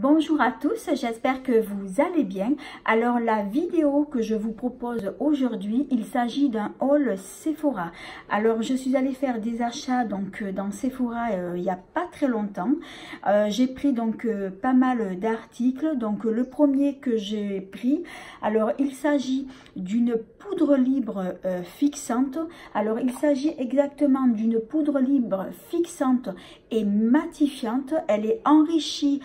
Bonjour à tous, j'espère que vous allez bien. Alors la vidéo que je vous propose aujourd'hui, il s'agit d'un haul Sephora. Alors je suis allée faire des achats donc euh, dans Sephora euh, il n'y a pas très longtemps. Euh, j'ai pris donc pas mal d'articles. Donc le premier que j'ai pris, alors il s'agit d'une poudre libre fixante. Alors il s'agit exactement d'une poudre libre fixante et matifiante. Elle est enrichie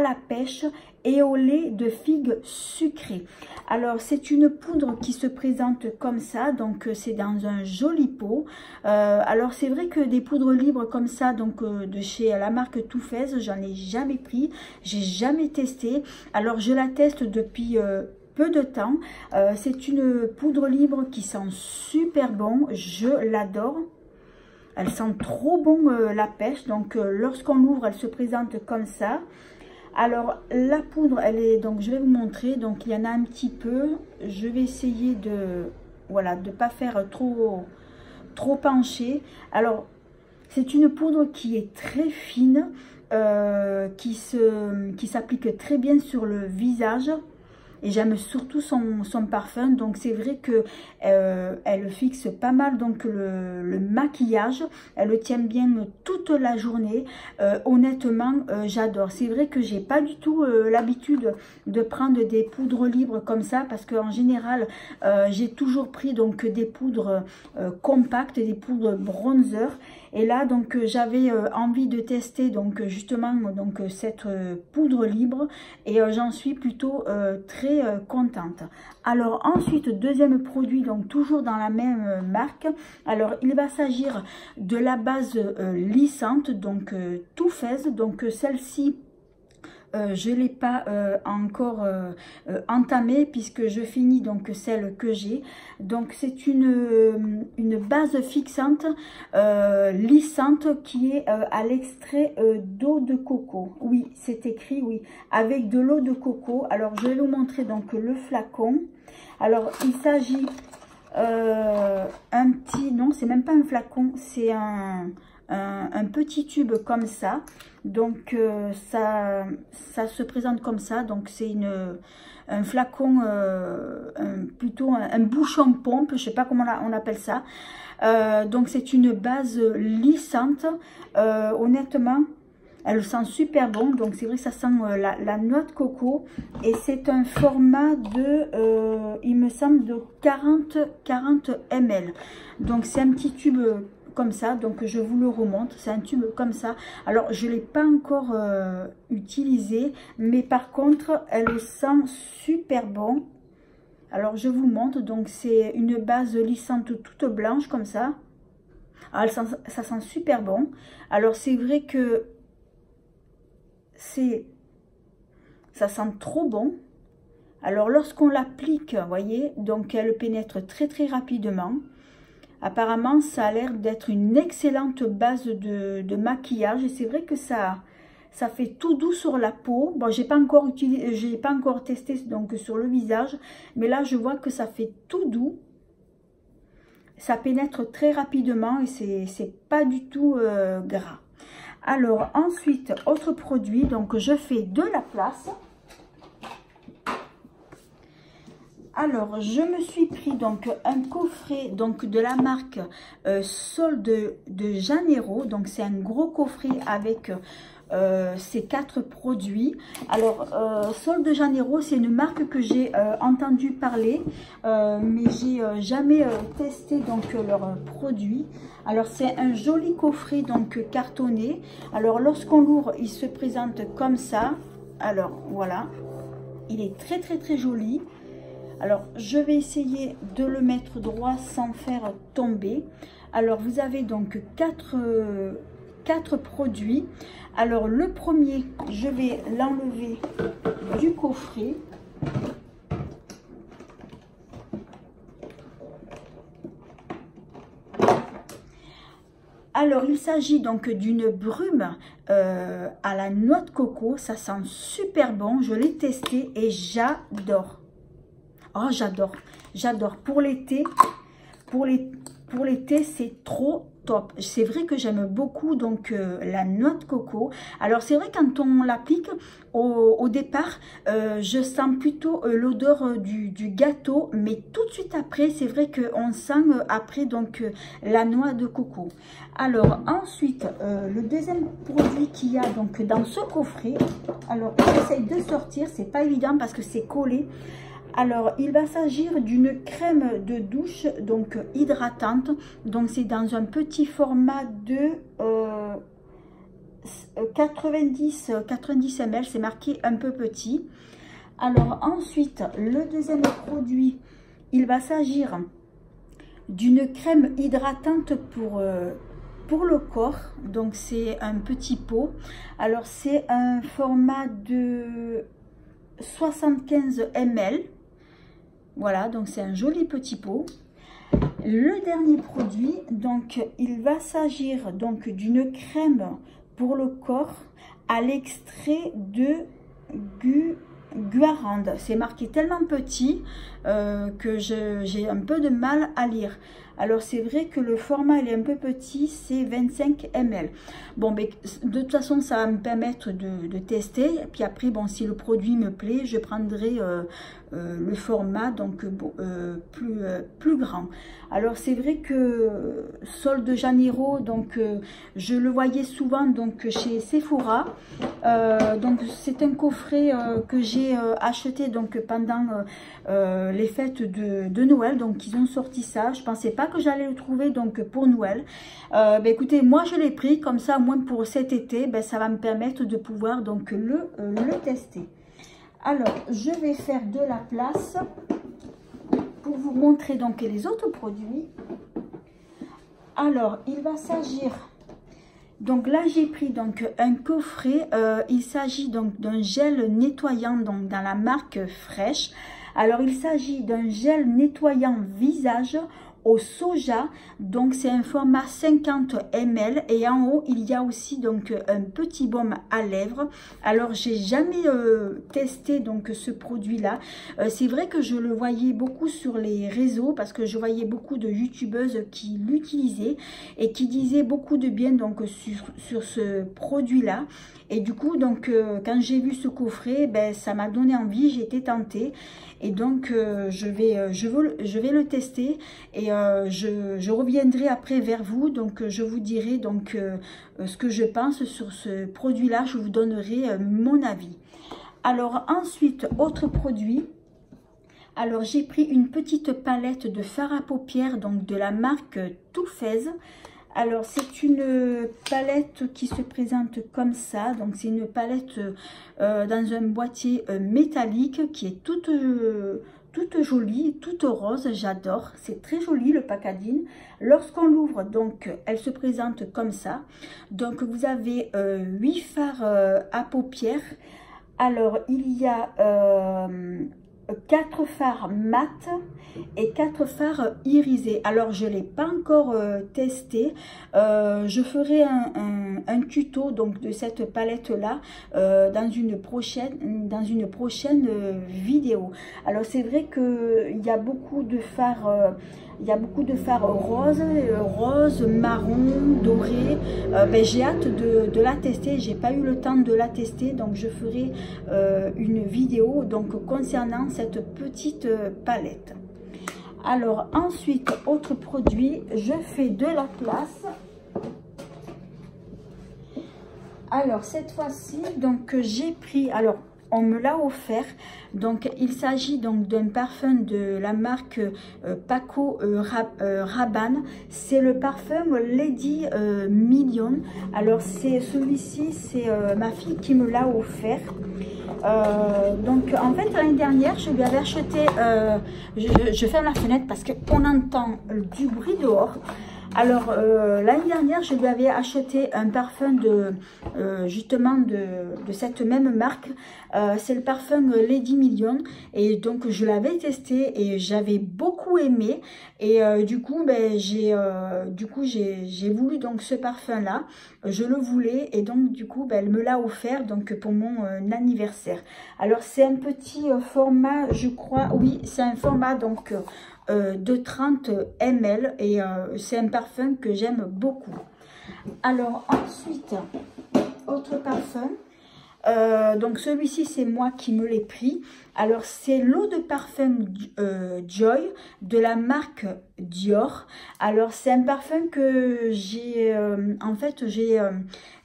la pêche et au lait de figues sucrées. Alors c'est une poudre qui se présente comme ça, donc euh, c'est dans un joli pot. Euh, alors c'est vrai que des poudres libres comme ça, donc euh, de chez la marque Too j'en ai jamais pris, j'ai jamais testé. Alors je la teste depuis peu de temps. C'est une poudre libre qui sent super bon, je l'adore. Elle sent trop bon la pêche, donc lorsqu'on l'ouvre, elle se présente comme ça. Alors la poudre, elle est donc je vais vous montrer. Donc il y en a un petit peu. Je vais essayer de voilà de pas faire trop trop pencher. Alors c'est une poudre qui est très fine, euh, qui s'applique très bien sur le visage. Et j'aime surtout son, son, parfum. Donc c'est vrai que euh, elle fixe pas mal donc le, le, maquillage. Elle le tient bien toute la journée. Euh, honnêtement, euh, j'adore. C'est vrai que j'ai pas du tout euh, l'habitude de prendre des poudres libres comme ça parce qu'en général, euh, j'ai toujours pris donc des poudres euh, compactes, des poudres bronzer. Et là, donc, j'avais envie de tester donc justement donc cette poudre libre et j'en suis plutôt très contente. Alors ensuite, deuxième produit, donc toujours dans la même marque. Alors, il va s'agir de la base lissante, donc tout fait. Donc, celle-ci euh, je ne l'ai pas euh, encore euh, euh, entamée puisque je finis donc celle que j'ai. Donc c'est une, une base fixante lissante qui est à l'extrait d'eau de coco. Oui, c'est écrit, oui, avec de l'eau de coco. Alors je vais vous montrer donc le flacon. Alors il s'agit un petit, non c'est même pas un flacon, c'est un un, petit tube comme ça. Donc euh, ça, ça se présente comme ça. Donc c'est une un flacon, euh, plutôt un, bouchon pompe, je sais pas comment on appelle ça. Euh, donc c'est une base lissante. Honnêtement, elle sent super bon. Donc c'est vrai que ça sent la, la, noix de coco. Et c'est un format de, il me semble, de 40, 40 ml. Donc c'est un petit tube comme ça, donc je vous le remonte, c'est un tube comme ça. Alors je l'ai pas encore euh, utilisé, mais par contre elle sent super bon. Alors je vous montre, donc c'est une base lissante toute blanche comme ça. Alors, ah, sent, ça sent super bon. Alors c'est vrai que c'est ça sent trop bon. Alors lorsqu'on l'applique, voyez, donc elle pénètre très très rapidement. Apparemment, ça a l'air d'être une excellente base de, maquillage. Et c'est vrai que ça, ça fait tout doux sur la peau. Bon, j'ai pas encore j'ai pas encore testé donc sur le visage, mais là je vois que ça fait tout doux. Ça pénètre très rapidement et c'est pas du tout euh, gras. Alors ensuite, autre produit, donc je fais de la place. Alors, je me suis pris donc un coffret donc de la marque euh, Sol de, Janeiro. Donc, c'est un gros coffret avec euh, ces quatre produits. Alors, euh, Sol de Janeiro, c'est une marque que j'ai entendu parler, mais j'ai jamais testé donc leurs produits. Alors, c'est un joli coffret donc cartonné. Alors, lorsqu'on l'ouvre, il se présente comme ça. Alors, voilà. Il est très, très, très joli. Alors, je vais essayer de le mettre droit sans faire tomber. Alors, vous avez donc quatre, produits. Alors, le premier, je vais l'enlever du coffret. Alors, il s'agit donc d'une brume euh, à la noix de coco. Ça sent super bon. Je l'ai testé et j'adore. Oh, j'adore. J'adore. Pour l'été, pour l'été, c'est trop top. C'est vrai que j'aime beaucoup donc euh, la noix de coco. Alors c'est vrai quand on l'applique au, départ, euh, je sens plutôt euh, l'odeur du, gâteau, mais tout de suite après, c'est vrai qu'on sent après donc la noix de coco. Alors ensuite, le deuxième produit qu'il y a donc dans ce coffret, alors j'essaye de sortir, c'est pas évident parce que c'est collé. Alors, il va s'agir d'une crème de douche, donc hydratante. Donc, c'est dans un petit format de 90, 90 ml. C'est marqué un peu petit. Alors, ensuite, le deuxième produit, il va s'agir d'une crème hydratante pour... Euh, pour le corps, donc c'est un petit pot. Alors c'est un format de 75 ml. Voilà, donc c'est un joli petit pot. Le dernier produit, donc il va s'agir donc d'une crème pour le corps à l'extrait de gu guarande. C'est marqué tellement petit euh, que j'ai un peu de mal à lire. Alors c'est vrai que le format est un peu petit, c'est 25 ml. Bon, mais de toute façon ça va me permettre de, tester. Puis après, bon, si le produit me plaît, je prendrai euh, euh, le format donc euh, plus, plus grand. Alors c'est vrai que Sol de Janeiro, donc je le voyais souvent donc chez Sephora. donc c'est un coffret que j'ai acheté donc pendant les fêtes de, de, Noël. Donc ils ont sorti ça. Je pensais pas que j'allais le trouver donc pour Noël. Euh, ben, écoutez, moi je l'ai pris comme ça, moins pour cet été, ben, ça va me permettre de pouvoir donc le, euh, le tester. Alors, je vais faire de la place pour vous montrer donc les autres produits. Alors, il va s'agir donc là, j'ai pris donc un coffret. Euh, il s'agit donc d'un gel nettoyant donc dans la marque Fresh. Alors, il s'agit d'un gel nettoyant visage au soja. Donc c'est un format 50 ml et en haut il y a aussi donc un petit baume à lèvres. Alors j'ai jamais euh, testé donc ce produit là. Euh, c'est vrai que je le voyais beaucoup sur les réseaux parce que je voyais beaucoup de youtubeuses qui l'utilisaient et qui disaient beaucoup de bien donc sur, sur ce produit là. Et du coup, donc, euh, quand j'ai vu ce coffret, ben, ça m'a donné envie, j'ai été tentée. Et donc, euh, je, vais, euh, je, veux, le tester et je, je, reviendrai après vers vous. Donc, je vous dirai donc ce que je pense sur ce produit-là. Je vous donnerai mon avis. Alors, ensuite, autre produit. Alors, j'ai pris une petite palette de fard à paupières, donc de la marque Too Faced. Alors, c'est une palette qui se présente comme ça. Donc, c'est une palette euh, dans un boîtier euh, métallique qui est toute, toute jolie, toute rose. J'adore. C'est très joli le packaging. Lorsqu'on l'ouvre, donc, elle se présente comme ça. Donc, vous avez euh, 8 fards euh, à paupières. Alors, il y a 4 fards mat et 4 fards irisés. Alors, je ne l'ai pas encore euh, testé. Euh, je ferai un, tuto donc de cette palette-là euh, dans une prochaine, dans une prochaine vidéo. Alors, c'est vrai qu'il y a beaucoup de fards il y a beaucoup de fards roses, rose, marron, doré. Euh, ben, j'ai hâte de, la tester. J'ai pas eu le temps de la tester, donc je ferai euh, une vidéo donc concernant cette petite palette. Alors ensuite, autre produit, je fais de la place. Alors cette fois-ci, donc j'ai pris, alors on me l'a offert. Donc, il s'agit donc d'un parfum de la marque euh, Paco euh, euh. C'est le parfum Lady Million. Alors, c'est celui-ci, c'est ma fille qui me l'a offert. donc, en fait, l'année dernière, je lui avais acheté... Je, je, ferme la fenêtre parce qu'on entend du bruit dehors. Alors, euh, l'année dernière, je lui avais acheté un parfum de euh, justement de, cette même marque. Euh, c'est le parfum Lady Million. Et donc, je l'avais testé et j'avais beaucoup aimé. Et du coup, ben, j'ai du voulu donc ce parfum-là. Je le voulais et donc, du coup, ben, elle me l'a offert donc pour mon anniversaire. Alors, c'est un petit format, je crois, oui, c'est un format donc de 30 ml et c'est un parfum que j'aime beaucoup. Alors ensuite, autre parfum, euh, donc celui-ci, c'est moi qui me l'ai pris. Alors c'est l'eau de parfum euh, Joy de la marque Dior. Alors c'est un parfum que j'ai, euh, en fait, j'ai,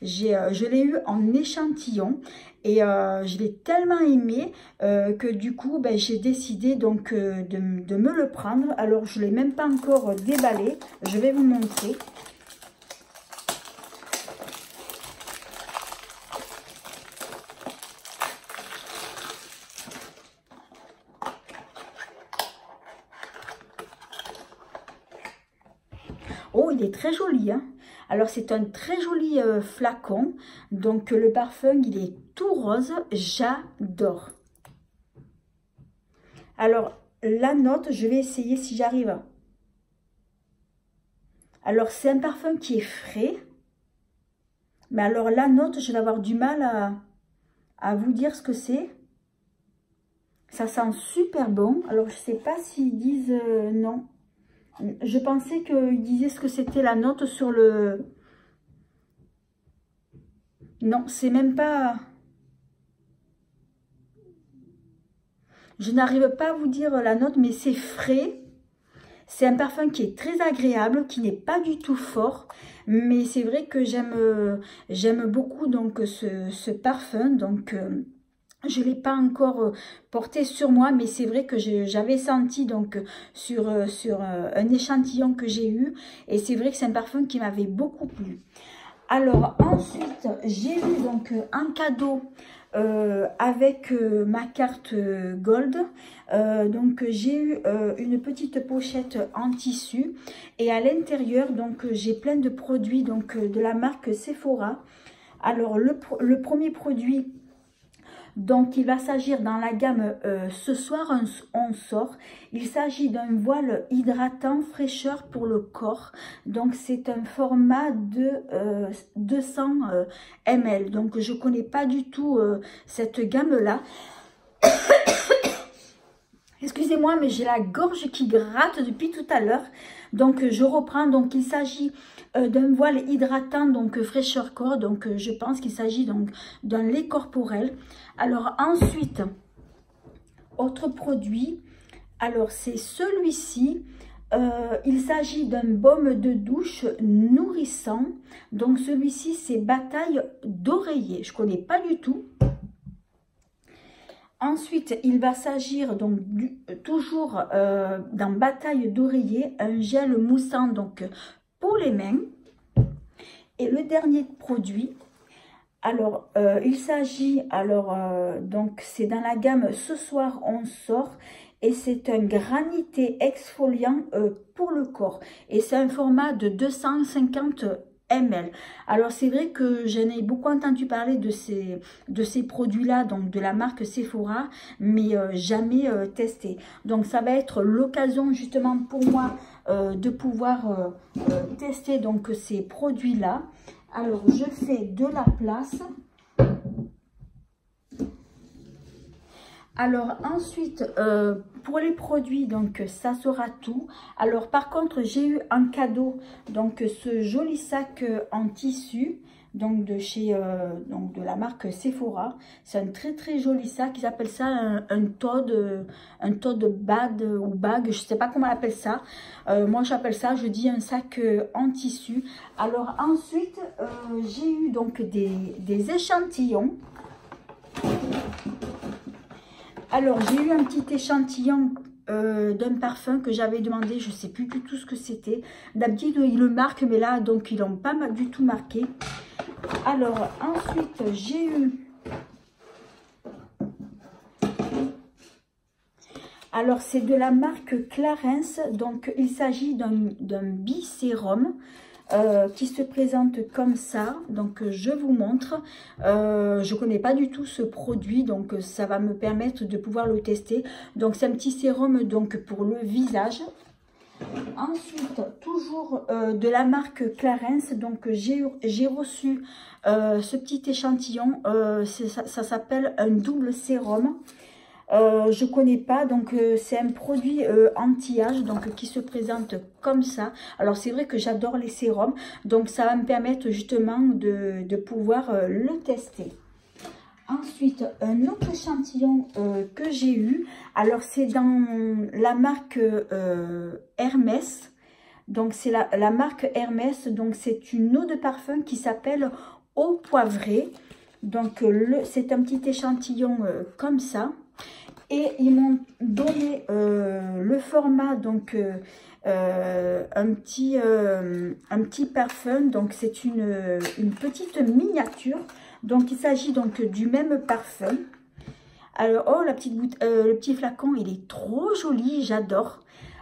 je l'ai eu en échantillon et je l'ai tellement aimé que du coup, ben, j'ai décidé donc de, de, me le prendre. Alors je l'ai même pas encore déballé. Je vais vous montrer. Oh, il est joli. Hein Alors, c'est un très joli euh, flacon. Donc, le parfum, il est tout rose. J'adore. Alors, la note, je vais essayer si j'arrive. Alors, c'est un parfum qui est frais. Mais alors, la note, je vais avoir du mal à, vous dire ce que c'est. Ça sent super bon. Alors, je sais pas s'ils disent euh, non. Je pensais qu'il disait ce que c'était la note sur le... Non, c'est même pas... Je n'arrive pas à vous dire la note, mais c'est frais. C'est un parfum qui est très agréable, qui n'est pas du tout fort. Mais c'est vrai que j'aime beaucoup donc ce, ce parfum. Donc... Euh, je ne l'ai pas encore euh, porté sur moi, mais c'est vrai que j'avais senti donc sur, euh, sur euh, un échantillon que j'ai eu. Et c'est vrai que c'est un parfum qui m'avait beaucoup plu. Alors ensuite, j'ai eu donc un cadeau avec ma carte Gold. donc j'ai eu une petite pochette en tissu. Et à l'intérieur, donc j'ai plein de produits donc de la marque Sephora. Alors le, le premier produit donc, il va s'agir dans la gamme euh, Ce soir, on, sort. Il s'agit d'un voile hydratant fraîcheur pour le corps. Donc, c'est un format de 200 euh, euh, ml. Donc, je ne connais pas du tout cette gamme-là. Excusez-moi, mais j'ai la gorge qui gratte depuis tout à l'heure. Donc, je reprends. Donc, il s'agit d'un voile hydratant, donc fraîcheur corps. Donc, je pense qu'il s'agit donc d'un lait corporel. Alors ensuite, autre produit, alors c'est celui-ci. Euh, il s'agit d'un baume de douche nourrissant. Donc celui-ci, c'est Bataille d'oreiller. Je ne connais pas du tout. Ensuite, il va s'agir donc toujours euh, dans Bataille d'oreiller, un gel moussant donc pour les mains. Et le dernier produit, alors, euh, il s'agit, alors, euh, donc, c'est dans la gamme Ce soir, on sort. Et c'est un granité exfoliant euh, pour le corps. Et c'est un format de 250 Alors, c'est vrai que j'en ai beaucoup entendu parler de ces, de ces produits-là, donc de la marque Sephora, mais jamais testé. Donc, ça va être l'occasion justement pour moi de pouvoir tester donc ces produits-là. Alors, je fais de la place. Alors ensuite, euh, pour les produits, donc ça sera tout. Alors par contre, j'ai eu un cadeau, donc ce joli sac euh, en tissu donc de chez euh, de la marque Sephora. C'est un très très joli sac. Ils appellent ça un, Todd, un Todd bag ou bag. Je sais pas comment on appelle ça. Moi j'appelle ça, je dis un sac en tissu. Alors ensuite j'ai eu donc des échantillons. Alors j'ai eu un petit échantillon d'un parfum que j'avais demandé, je sais plus du tout ce que c'était. D'habitude, ils le marquent, mais là, donc, ils n'ont pas du tout marqué. Alors, ensuite, j'ai eu... Alors, c'est de la marque Clarence. Donc, il s'agit d'un bisérum euh, qui se présente comme ça. Donc, je vous montre. Euh, je connais pas du tout ce produit, donc ça va me permettre de pouvoir le tester. Donc, c'est un petit sérum donc, pour le visage. Ensuite, toujours euh, de la marque Clarence, donc j'ai reçu euh, ce petit échantillon, euh, ça, s'appelle un double sérum. Euh, je connais pas, donc euh, c'est un produit anti-âge, donc qui se présente comme ça. Alors c'est vrai que j'adore les sérums, donc ça va me permettre justement de, de pouvoir le tester. Ensuite, un autre échantillon que j'ai eu, alors c'est dans la marque Hermès. Donc c'est la, la, marque Hermès, donc c'est une eau de parfum qui s'appelle Eau Poivrée. Donc c'est un petit échantillon comme ça. Et ils m'ont donné euh, le format, donc euh, euh, un, petit, un petit parfum. Donc c'est une, une petite miniature. Donc il s'agit donc du même parfum. Alors, oh, la petite le petit flacon, il est trop joli, j'adore.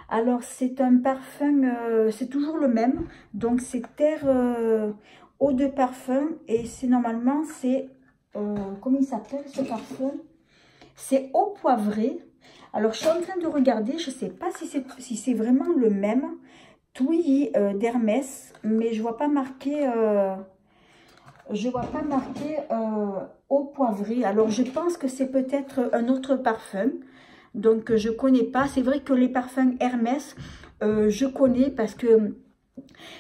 Alors, c'est un parfum, c'est toujours le même. Donc, c'est terre eau de parfum. Et c'est normalement, c'est, comment il s'appelle ce parfum? C'est eau poivrée. Alors, je suis en train de regarder. Je ne sais pas si c'est si vraiment le même. Touilly euh, d'Hermès. Mais je ne vois pas marqué... Euh, je vois pas marqué euh, eau poivrée. Alors, je pense que c'est peut-être un autre parfum. Donc, je ne connais pas. C'est vrai que les parfums Hermès, je connais parce que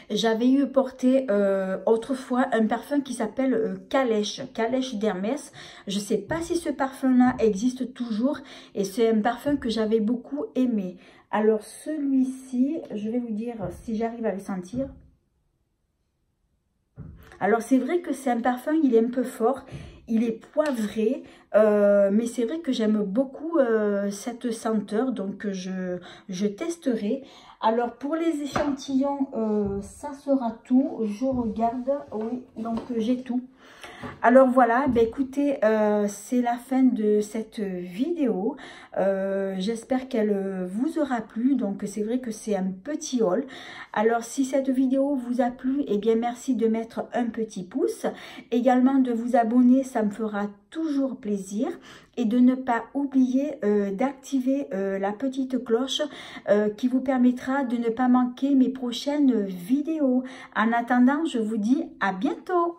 j'avais eu porté euh, autrefois un parfum qui s'appelle euh, Calèche, Calèche d'Hermès. Je ne sais pas si ce parfum-là existe toujours et c'est un parfum que j'avais beaucoup aimé. Alors celui-ci, je vais vous dire si j'arrive à le sentir. Alors c'est vrai que c'est un parfum, il est un peu fort, il est poivré, euh, mais c'est vrai que j'aime beaucoup cette senteur, donc je testerai. Alors, pour les échantillons, euh, ça sera tout. Je regarde, oui, donc j'ai tout. Alors voilà, ben écoutez, euh, c'est la fin de cette vidéo. Euh, j'espère qu'elle vous aura plu. Donc c'est vrai que c'est un petit haul. Alors si cette vidéo vous a plu, eh bien merci de mettre un petit pouce. Également de vous abonner, ça me fera toujours plaisir et de ne pas oublier euh, d'activer la petite cloche qui vous permettra de ne pas manquer mes prochaines vidéos. En attendant, je vous dis à bientôt